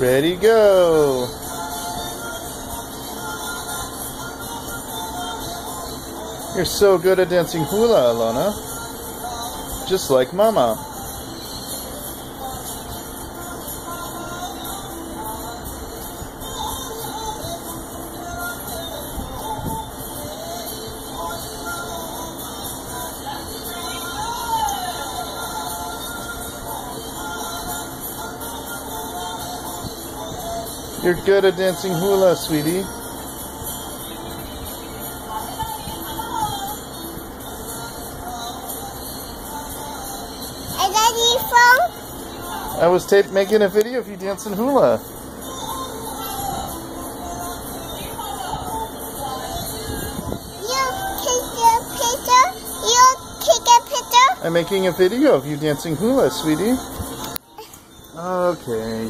Ready, go. You're so good at dancing hula, Alana. Just like Mama. You're good at dancing hula, sweetie. Is that your phone? I was tape making a video of you dancing hula. You take a picture? You take a picture? I'm making a video of you dancing hula, sweetie. Okay.